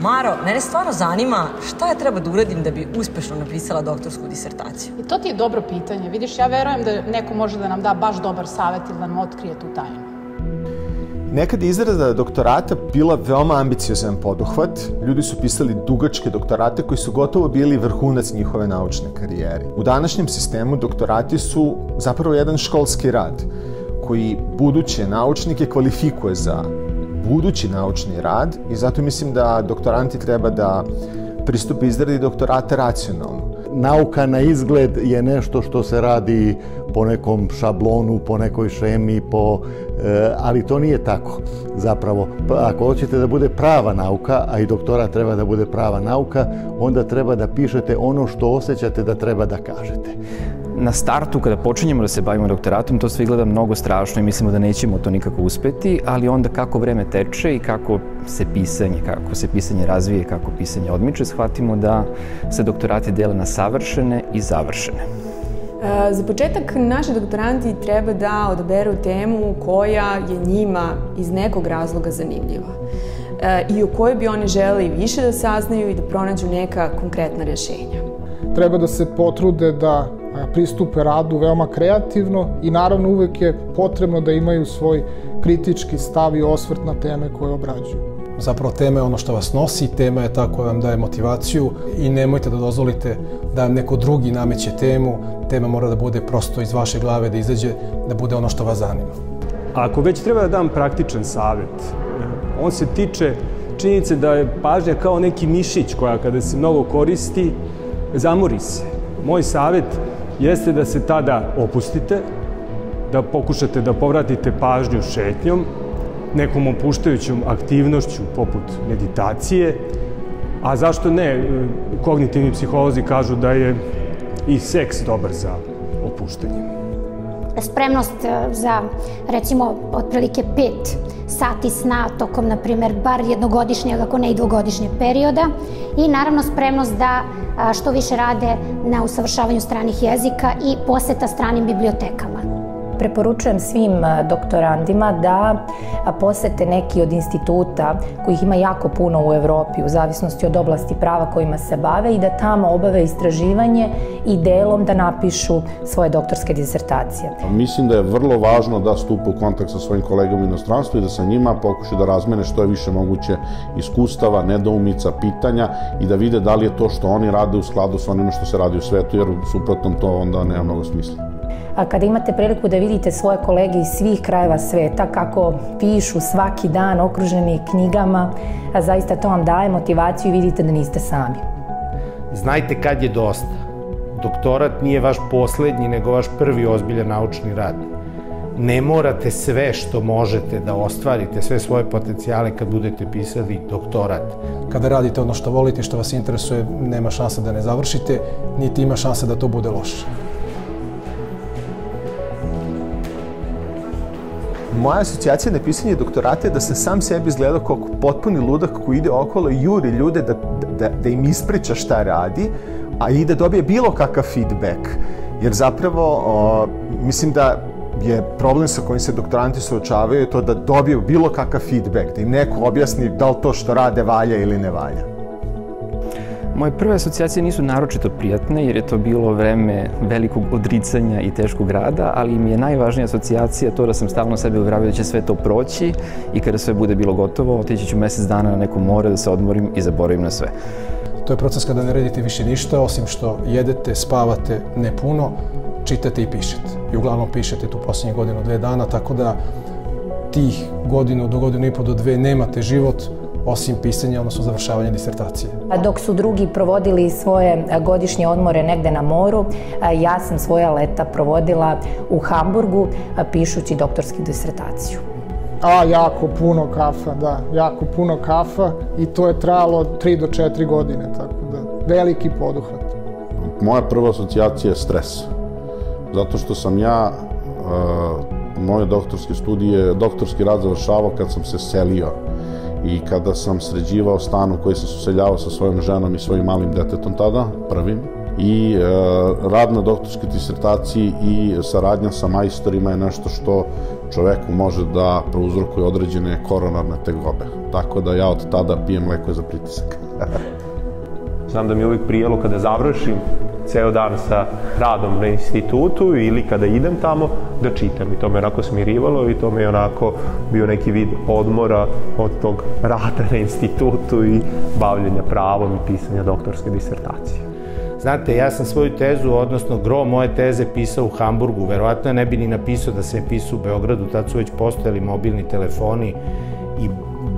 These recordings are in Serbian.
Maro, mene stvarno zanima šta ja treba da uradim da bi uspešno napisala doktorsku disertaciju. I to ti je dobro pitanje. Vidiš, ja verujem da neko može da nam da baš dobar savet ili da nam otkrije tu tajnu. Nekad je izrada doktorata bila veoma ambiciozan poduhvat. Ljudi su pisali dugačke doktorate koji su gotovo bili vrhunac njihove naučne karijere. U današnjem sistemu doktorati su zapravo jedan školski rad koji buduće naučnike kvalifikuje za budući naučni rad i zato mislim da doktoranti treba da pristupe izradi doktorata racionalno. Nauka na izgled je nešto što se radi po nekom šablonu, po nekoj šemi, po, e, ali to nije tako zapravo. Pa, ako hoćete da bude prava nauka, a i doktora treba da bude prava nauka, onda treba da pišete ono što osjećate da treba da kažete na startu kada počinjemo da se bavimo doktoratom to sve izgleda mnogo strašno i mislimo da nećemo to nikako uspeti, ali onda kako vreme teče i kako se pisanje, kako se pisanje razvije, kako pisanje odmiče, shvatimo da se doktorati dele na savršene i završene. E, za početak, naši doktoranti treba da odaberu temu koja je njima iz nekog razloga zanimljiva e, i o kojoj bi oni želi više da saznaju i da pronađu neka konkretna rešenja. Treba da se potrude da pristupe radu veoma kreativno i naravno uvek je potrebno da imaju svoj kritički stav i osvrt na teme koje obrađuju. Zapravo tema je ono što vas nosi, tema je ta koja vam daje motivaciju i nemojte da dozvolite da vam neko drugi nameće temu, tema mora da bude prosto iz vaše glave, da izađe, da bude ono što vas zanima. Ako već treba da dam praktičan savet, on se tiče činjenice da je pažnja kao neki mišić koja kada se mnogo koristi, zamori se. Moj savet jeste da se tada opustite, da pokušate da povratite pažnju šetnjom, nekom opuštajućom aktivnošću poput meditacije, a zašto ne, kognitivni psiholozi kažu da je i seks dobar za opuštanje spremnost e, za recimo otprilike 5 sati sna tokom, na primer, bar jednogodišnjeg, ako ne i dvogodišnjeg perioda. I naravno spremnost da što više rade na usavršavanju stranih jezika i poseta stranim bibliotekama preporučujem svim doktorandima da posete neki od instituta kojih ima jako puno u Evropi u zavisnosti od oblasti prava kojima se bave i da tamo obave istraživanje i delom da napišu svoje doktorske disertacije. Mislim da je vrlo važno da stupe u kontakt sa svojim kolegama u inostranstvu i da sa njima pokušaju da razmene što je više moguće iskustava, nedoumica, pitanja i da vide da li je to što oni rade u skladu sa onima što se radi u svetu, jer suprotno to onda nema mnogo smisla a kada imate priliku da vidite svoje kolege iz svih krajeva sveta kako pišu svaki dan okruženi knjigama, a zaista to vam daje motivaciju i vidite da niste sami. Znajte kad je dosta. Doktorat nije vaš poslednji, nego vaš prvi ozbiljan naučni rad. Ne morate sve što možete da ostvarite, sve svoje potencijale kad budete pisali doktorat. Kada radite ono što volite i što vas interesuje, nema šanse da ne završite, niti ima šanse da to bude loše. Moja asocijacija na pisanje doktorata je da sam sam sebi izgledao kao potpuni ludak koji ide okolo i juri ljude da, da, da im ispriča šta radi, a i da dobije bilo kakav feedback. Jer zapravo, o, mislim da je problem sa kojim se doktoranti suočavaju to da dobiju bilo kakav feedback, da im neko objasni da li to što rade valja ili ne valja. Moje prve asocijacije nisu naročito prijatne jer je to bilo vreme velikog odricanja i teškog rada, ali mi je najvažnija asocijacija to da sam stalno sebe uvravio da će sve to proći i kada sve bude bilo gotovo, otići ću mesec dana na neko more da se odmorim i zaboravim na sve. To je proces kada ne radite više ništa, osim što jedete, spavate ne puno, čitate i pišete. I uglavnom pišete tu poslednje godinu, dve dana, tako da tih godinu do godinu i po do dve nemate život, osim pisanja, odnosno završavanja disertacije. Dok su drugi provodili svoje godišnje odmore negde na moru, ja sam svoja leta provodila u Hamburgu pišući doktorsku disertaciju. A, jako puno kafa, da, jako puno kafa i to je trajalo 3 do 4 godine, tako da, veliki poduhvat. Moja prva asocijacija je stres. Zato što sam ja uh, moje doktorske studije, doktorski rad završavao kad sam se selio i kada sam sređivao stan u koji sam suseljavao sa svojom ženom i svojim malim detetom tada, prvim, i e, rad na doktorskoj disertaciji i saradnja sa majstorima je nešto što čoveku može da prouzrokuje određene koronarne tegobe. Tako da ja od tada pijem leko za pritisak. Znam da mi je uvijek prijelo kada završim ceo dan sa radom na institutu ili kada idem tamo da čitam i to me onako smirivalo i to me onako bio neki vid odmora od tog rada na institutu i bavljenja pravom i pisanja doktorske disertacije. Znate, ja sam svoju tezu, odnosno gro moje teze pisao u Hamburgu. Verovatno ne bi ni napisao da se je pisao u Beogradu, tad su već postojali mobilni telefoni i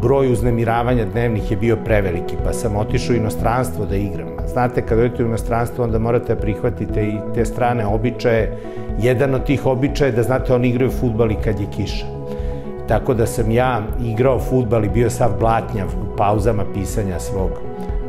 broj uznemiravanja dnevnih je bio preveliki, pa sam otišao u inostranstvo da igram. Znate, kad odete u inostranstvo, onda morate da prihvatite i te strane običaje. Jedan od tih običaja je da, znate, oni igraju futbal i kad je kiša. Tako da sam ja igrao futbal i bio sav blatnjav u pauzama pisanja svog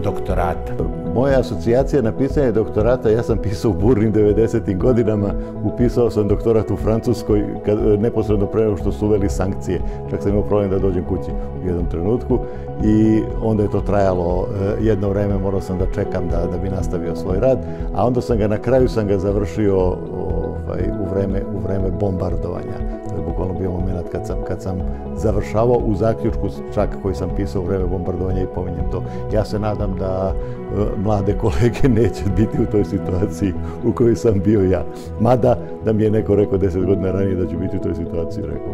doktorata. Moja asocijacija na pisanje doktorata, ja sam pisao u burnim 90. godinama, upisao sam doktorat u Francuskoj kad, neposredno pre nego što su uveli sankcije. Čak sam imao problem da dođem kući u jednom trenutku i onda je to trajalo e, jedno vreme, morao sam da čekam da, da bi nastavio svoj rad, a onda sam ga na kraju sam ga završio ovaj, u, vreme, u vreme bombardovanja. Bio moment kad sam, kad sam završavao u zaključku čak koji sam pisao u vreme bombardovanja i pominjem to. Ja se nadam da e, mlade kolege neće biti u toj situaciji u kojoj sam bio ja. Mada da mi je neko rekao deset godina ranije da ću biti u toj situaciji, rekao